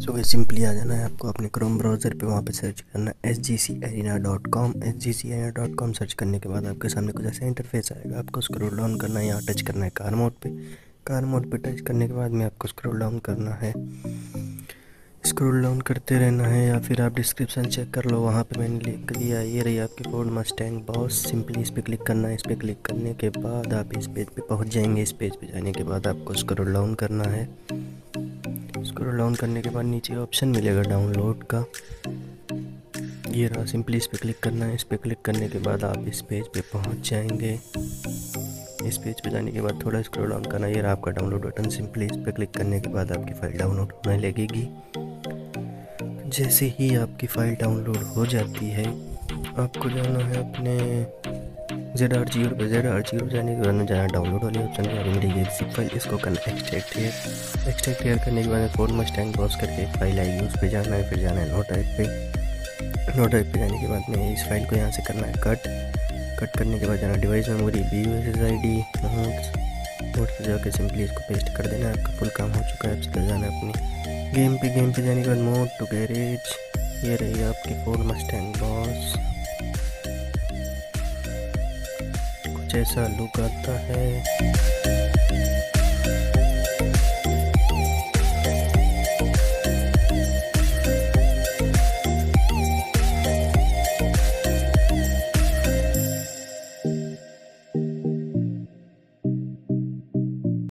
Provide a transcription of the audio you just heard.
सो वे simply आ जाना है आपको अपने क्रोम ब्राउज़र पे, वहाँ पे सर्च करना S G C arena dot com S G C arena dot com search करने के बाद आपके सामने कुछ ऐसा इंटरफेस आएगा। आपको स्क्रॉल डाउन करना है, यहाँ टच करना है कार मोड पे। कार मोड पे टच करने के बाद में आपको स्क्रॉल डाउन करना है। स्क्रॉल डाउन करते रहना है या फिर आप डिस्क्रिप्शन चेक कर लो। वहाँ पे मैंने लिख दिया, ये रही आपकी फोर्ड मस्टैंग बहुत सिंपली इस पर क्लिक करना है। इस पर क्लिक करने के बाद आप इस पेज पे पहुँच जाएँगे। इस पेज पे जाने के बाद आपको स्क्रॉल डाउन करना है। डाउन करने के बाद नीचे ऑप्शन मिलेगा डाउनलोड का। ये रहा सिंपली इस पर क्लिक करना है। इस पर क्लिक करने के बाद आप इस पेज पे पहुँच जाएँगे। इस पेज पे जाने के बाद थोड़ा स्क्रॉल डाउन करना। ये रहा आपका डाउनलोड बटन सिंपली इस पर क्लिक करने के बाद आपकी फ़ाइल डाउनलोड होने लगेगी। जैसे ही आपकी फ़ाइल डाउनलोड हो जाती है, आपको जाना है अपने जेड आर जी पे जेड आर जी जाने के बाद में जाना डाउनलोड वाले ऑप्शन पे अभी ये जिप फ़ाइल इसको करना एक्सट्रैक्ट हेयर एक्सट्रैक्ट हेयर करने के बाद में फ़ोन में स्टैंड पॉज करके एक फ़ाइल आएगी। उस पर जाना है, फिर जाना है नो टाइप पे। नो टाइप पे जाने के बाद में इस फ़ाइल को यहाँ से करना है कट कट करने के बाद जाना device memory B U S S I D notes notes पर जाकर सिंपली इसको पेस्ट कर देना आपका फुल काम हो चुका है, अब सीधा जाना है अपनी गेम पे। गेम पे जाने के बाद मोड टू गैरेज ये रही आपकी फ़ोन मस्टैंग बॉस ऐसा लुक आता है।